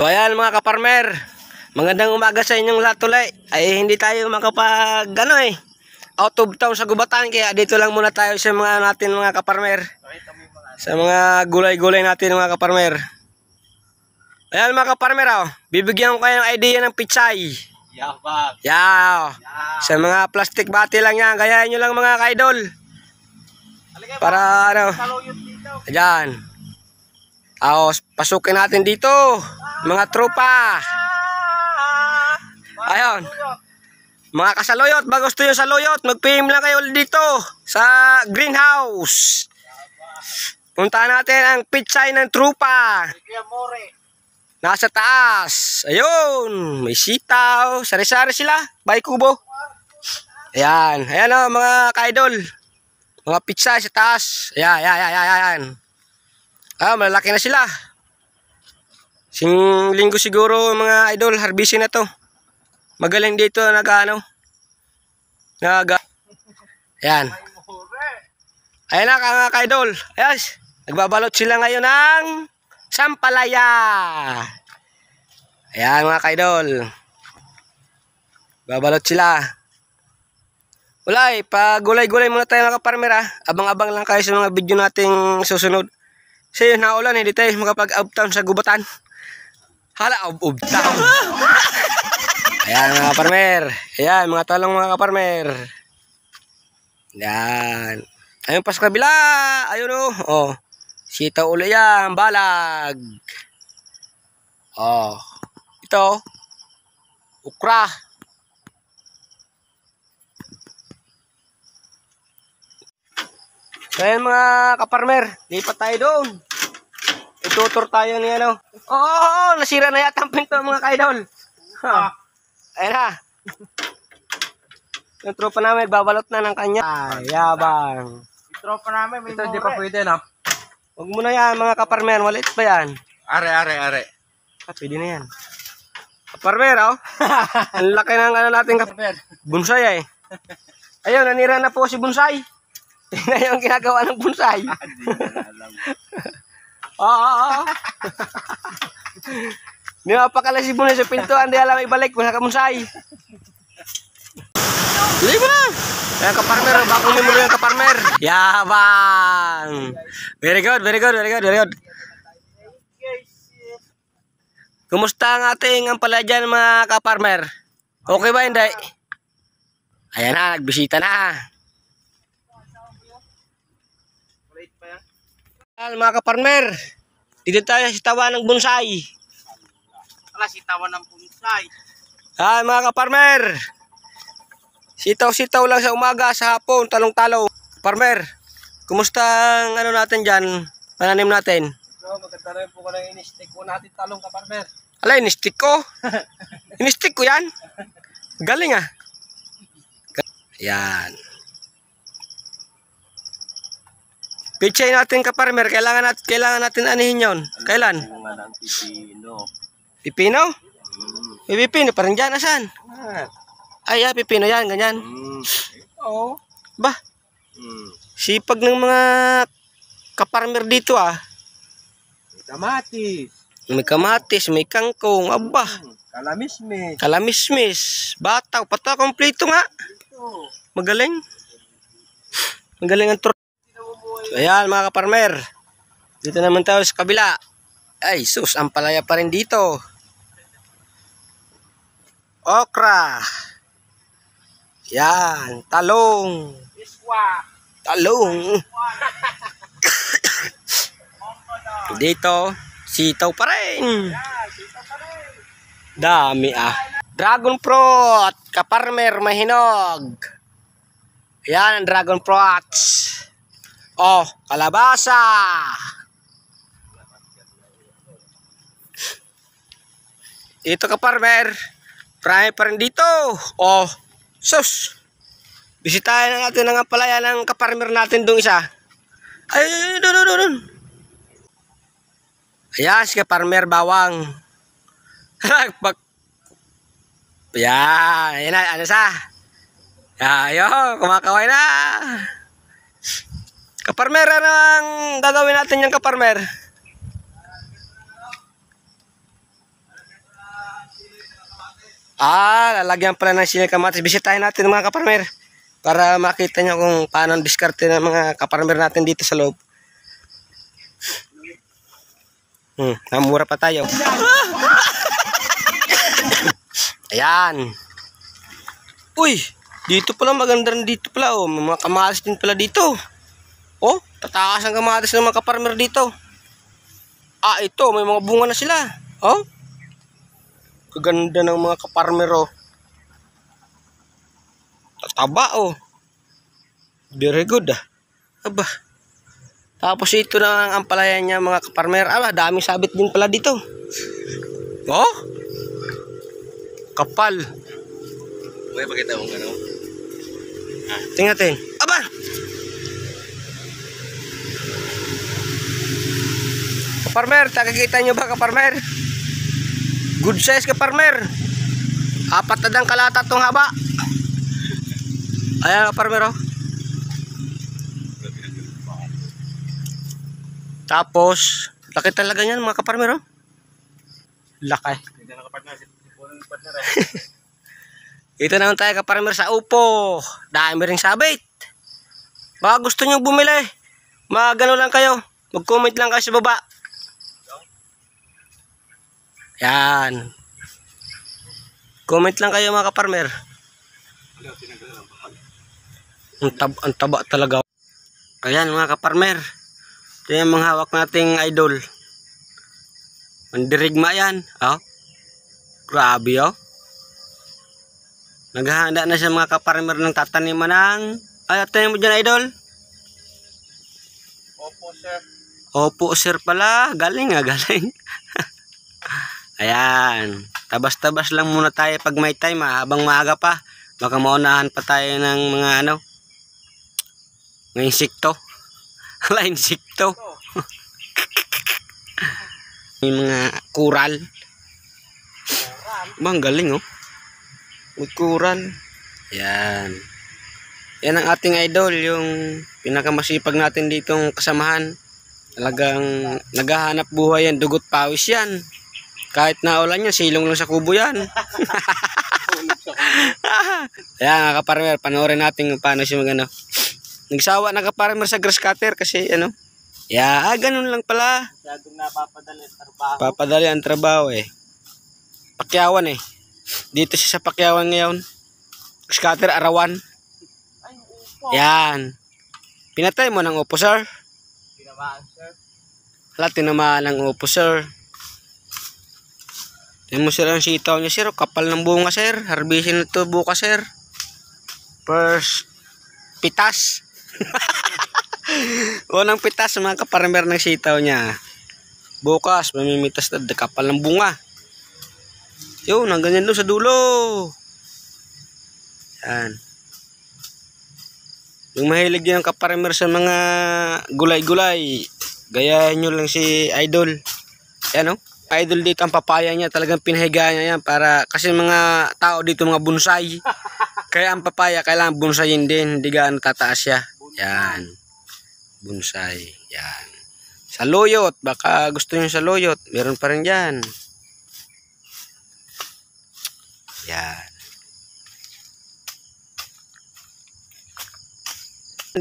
So ayan mga kaparmer, magandang umaga sa inyong lahat tuloy. Ay hindi tayo makapag ano eh, out of town sa gubatan kaya dito lang muna tayo sa mga natin mga kaparmer. Sa mga gulay-gulay natin mga kaparmer. Ayan mga kaparmer oh, bibigyan ko kayo ng idea ng pichay. Yabang. Yaw. Sa mga plastic bati lang yan, gayahin nyo lang mga kaidol. Para ano, ayan. Ako, pasukin natin dito. Mga tropa. Ayun. Mga kasaluyot, ba gusto nyo saluyot, mag-PM lang kayo dito sa greenhouse. Puntahan natin ang pitsay ng trupa. Nasa taas. Ayun. May sitaw. Sari-sari sila. Bay kubo. Ayan. Ayan o mga kaidol. Mga pizza sa taas. Ayan, ayan, ayan, ayan, ayan. Ah, malalaki na sila. Sing linggo siguro mga idol. Harbisin na to. Magaling dito nag ano. Nag. More. Ayan na mga kaidol. Ayan. Nagbabalot sila ngayon ng sampalaya. Ayan mga kaidol. Babalot sila. Eh. Pag gulay-gulay muna tayo mga kaparmer ah. Abang-abang lang kayo sa mga video nating susunod. Kasi yun, naulan hindi tayo makapag-uptown sa gubatan. Hala, up-uptown. Ayan mga kaparmer. Ayan mga talong mga kaparmer. Yan. Ayun pa sa kabila. Ayun oh. Oh. Sitaw ulo yan. Balag. Oh. Ito. Ukra. So ayan mga kaparmer. Lipat tayo doon. Itutur tayo ni ano. Oo, oh, oh, oh, nasira na yata ang pinto mga kaidol. Ha. Ayan na. Yung tropa namin, babalot na ng kanya. Ay, yabang. Tropa namin may Ito, more. hindi pa pwede, no? Huwag mo na yan, mga kaparmer. Maliit pa yan. Are, are, are. Ah, pwede na yan. Kaparmer, oh. Ang laki ng ano natin kap... Bonsai, eh. Ayun, nanira na po si Bonsai. Tingnan yung ginagawa ng bonsai. Oo, oo. Hindi mapakala si Bonsai sa pintuan. Di alam ibalik. Wala ka bonsai. Dili mo na. Ayan, kaparmer. Bagong memory yung kaparmer. Yabang. Very good, very good, very good, very good. Kumusta ang ating ampalaya mga kaparmer? Okay ba hindi? Ayan na, nagbisita na. Wait pa yan. Ayan, mga kaparmer, dito tayo sa tawa ng bonsai. Wala sitawan ng punsay. Ayan mga kaparmer, sitaw-sitaw lang sa umaga, sa hapon, talong-talong. Parmer, kumusta ang ano natin dyan, pananim natin? So, maganda rin po ko ng in-stick po natin talong kaparmer. Alay, in-stick ko. In-stick ko yan. Galing ah. Yan. Pichay natin kaparmer, kailangan natin, kailangan natin anihin yon. Kailan? Bunga ng pipino. Pipino? May pipino, parang dyan, asan? Ah. Ay, ah, pipino yan, ganyan. Mm. Ito. Ba, Mm. sipag ng mga kaparmer dito ah. May kamatis. May kamatis, may kangkong, aba, Mm. Kalamismis. kalamismis, bataw, pata, kompleto nga. Ito. Magaling. Magaling ang ayan mga kaparmer. Dito naman tayo sa kabila. Ay, sus, ang palaya pa rin dito. Okra. Yan, talong. Talong. dito, sitaw pa rin. Dami ah. Dragon fruit, kaparmer, mahinog. Yan ang dragon fruits. Oh, kalabasa. Ito kaparmer. Marami pa rin dito. Oh, sus. Bisitahin na natin ang palaya ng kaparmer natin dong isa. Ay, doon, doon, doon. Ayan, si kaparmer bawang. Pag yan, ayan na, ano sa? Ayo, kumakaway na. Kaparmer, ano ang gagawin natin yung kaparmer? Ah, lalagyan pala ng siling kamatis. Bisitahin natin mga kaparmer. Para makita nyo kung paano ang diskarte ng mga kaparmer natin dito sa loob. Hmm, namura pa tayo. Ayan. Uy, dito pala maganda rin dito pala oh. May mga kamatis din pala dito. Oh, tatakas ang kamatis ng mga kaparmer dito. Ah, ito, may mga bunga na sila. Oh. Kaganda ng mga kaparmer oh. Tataba oh. Very good ah. Aba. Tapos ito na ang ampalayan niya mga kaparmer. Aba, daming sabit din pala dito. Oh. Kapal. May pakita mo gano'n. Tingnan natin. Aba! Kaparmer, takikita nyo ba kaparmer? Good size kaparmer. Apat na dang kalata tong haba. Ayan kaparmer oh. Tapos, laki talaga niyan mga kaparmer oh. Laki. Ito naman tayo kaparmer sa upo. Dami ring sabit. Baka gusto nyo bumili. Magano lang kayo. Mag-comment lang kayo sa baba. Yan. Comment lang kayo mga kaparmer. Ang, tab ang taba talaga. Ayan mga kaparmer. Ito yung mga hawak nating idol. Mandirigma yan. Oh. Grabe oh. Naghahanda na siya mga kaparmer ng tataniman ng... Ay, tayo mo dyan, idol? Opo, sir. Opo, sir pala. Galing nga, galing. Ayan. Tabas-tabas lang muna tayo pag may time, ha? habang maaga pa. Baka maunahan pa tayo ng mga ano, mga insekto. Wala insekto. May mga kural. Bang galing, oh. May kural. Yan. Yan ang ating idol, yung pinakamasipag natin ditong kasamahan. Talagang naghahanap buhay yan, dugot pawis yan. Kahit na ulan yan, silong lang sa kubo yan. Ayan, mga kaparmer, panoorin natin kung paano siya magano. Nagsawa na kaparmer sa grass cutter kasi ano. Ya, ah, ganun lang pala. Masyadong napapadali sa trabaho. Papadali ang trabaho eh. Pakyawan eh. Dito siya sa Pakyawan ngayon. Scatter arawan. Ay, upo. Yan. Pinatay mo ng upo, sir. Tinamaan, sir. Wala, tinamaan ng upo, sir. Tingnan mo sir ang sitaw niya, sir. Kapal ng bunga, sir. Harbisin na ito bukas, sir. First, pitas. Unang pitas, mga kaparmer ng sitaw niya. Bukas, mamimitas na kapal ng bunga. Yun, ang ganyan doon sa dulo. Yan. Yung mahilig ang kaparmer sa mga gulay-gulay, gayahin nyo lang si Idol. Yan o. Idol dito ang papaya niya, talagang pinahiga niya yan para, kasi mga tao dito mga bonsai. Kaya ang papaya, kailangan bonsayin din, hindi gaano tataas siya. Yan. Bonsai. Yan. Sa loyot, baka gusto niyo sa loyot, meron pa rin dyan. Yan.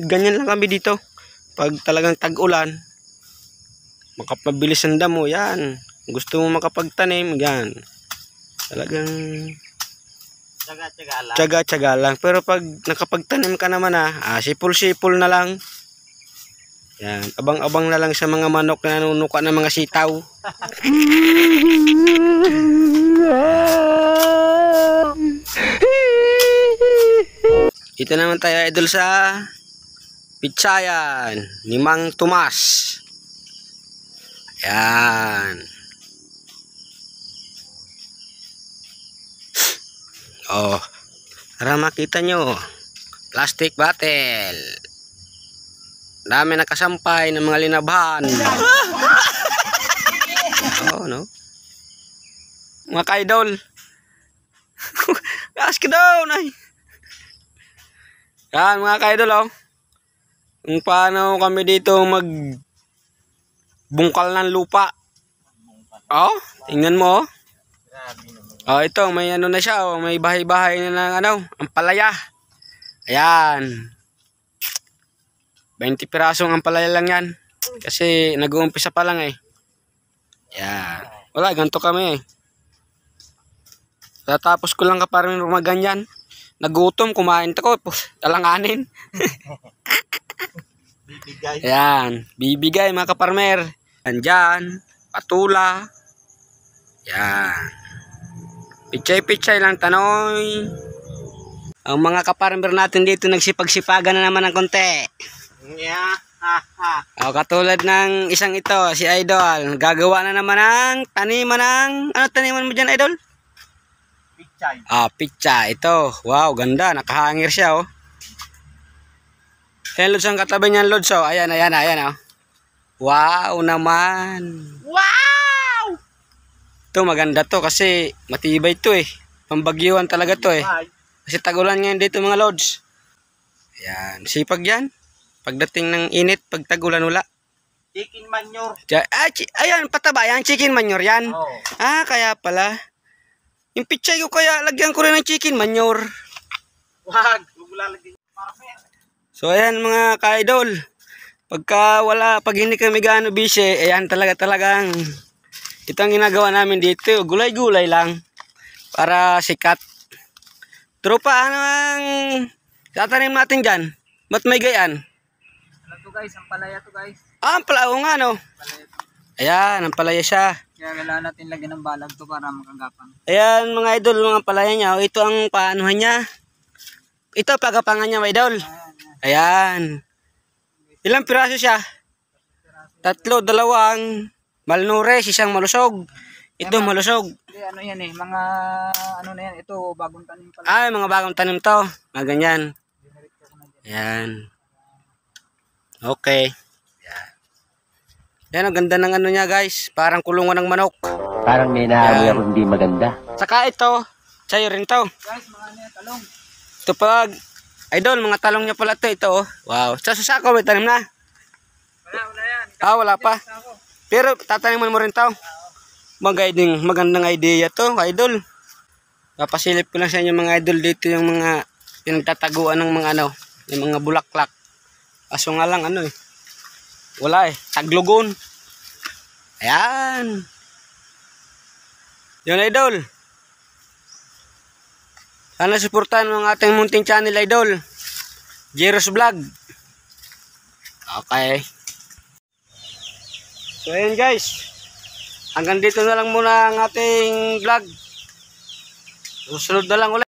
Ganyan lang kami dito. Pag talagang tag-ulan, makapabilis ang damo, yan. Gusto mo makapagtanim, yan. Talagang Tsaga-tsaga lang. tsaga-tsaga lang. Pero pag nakapagtanim ka naman ah, ah sipol-sipol na lang. Yan, abang-abang na lang sa mga manok na nanunuka ng mga sitaw. Dito naman tayo idol sa Pitsayan ni Mang Tomas. Yan. Oh, para makita nyo. Plastic bottle. Dami nakasampay ng mga linabhan. oh, no? Mga kaidol. Gas ka daw, nay. Yan, mga kaidol, oh. Kung paano kami dito mag bungkal ng lupa. Oh, tingnan mo, oh. Oh, ito, may ano na siya, oh, may bahay-bahay na ng ano, ang palaya. Ayan. 20 pirasong ang palaya lang yan. Kasi nag-uumpisa pa lang eh. Ayan. Wala, ganito kami eh. Tatapos ko lang kaparang rumaganyan. Nagutom, kumain ko, talanganin. Bibigay. Ayan, bibigay mga kaparmer. Andyan, patula. Ayan. Pichay-pichay lang tanoy. Ang mga kaparmer natin dito nagsipag-sipagan na naman ng konti. Yeah. O, katulad ng isang ito, si Idol. Gagawa na naman ng taniman ng... Ano taniman mo dyan, Idol? Pichay. Ah, pizza. Ito. Wow, ganda. Nakahangir siya, oh. Ayan, Lods, ang katabi niyan, Lods, oh. Ayan, ayan, ayan, oh. Wow naman. Wow! Ito, maganda to kasi matibay to eh. Pambagyuan talaga to eh. Kasi tagulan ngayon dito mga Lods. Ayan, sipag yan. Pagdating ng init, pag tagulan wala. Chicken manure. Ah, chi- ayan, pataba yan. Chicken manure yan. Oh. Ah, kaya pala. Yung pichay ko kaya, lagyan ko rin ng chicken manure. Wag. Huwag lalagyan. So ayan mga ka-idol. Pagka wala, pag hindi kami gaano busy, ayan talaga talagang ito ang ginagawa namin dito. Gulay-gulay lang para sikat. Tropa, ano ang tatanim natin dyan? Ba't may gayan? Ano to guys? Ang palaya to guys. Ah, ang palao nga no. Palaya to. Ayan, ang palaya siya. Kaya kailangan natin lagyan ng balag to para makagapang. Ayan mga idol, mga palaya niya. Ito ang paanuhan niya. Ito, pagapangan niya mga idol. Ayan. Ilang piraso siya? Tatlo, dalawang malnures, isang malusog. Ito malusog. Hindi, ano yan eh. Mga ano na yan. Ito, bagong tanim pala. Ay, mga bagong tanim to. Mga ganyan. Ayan. Okay. Yan, ang ganda ng ano niya guys. Parang kulungan ng manok. Parang may naamoy Yan. ako hindi maganda. Saka ito, sa'yo rin to. Guys, mga ano yan, talong. Ito pag, idol, mga talong niya pala to. Ito oh. Wow. Sa susako, may tanim na. Wala, wala yan. Ah, wala pa. Pero tataniman mo rin to. Magandang, magandang idea to, idol. Papasilip ko lang sa inyo mga idol dito yung mga pinagtataguan ng mga ano, yung mga bulaklak. Kaso nga lang ano eh. Wala eh, taglugon. Ayan. Yun idol. Sana suportahan mo ang ating munting channel idol. Jeros Vlog. Okay. So ayun guys. Hanggang dito na lang muna ang ating vlog. Susunod na lang ulit.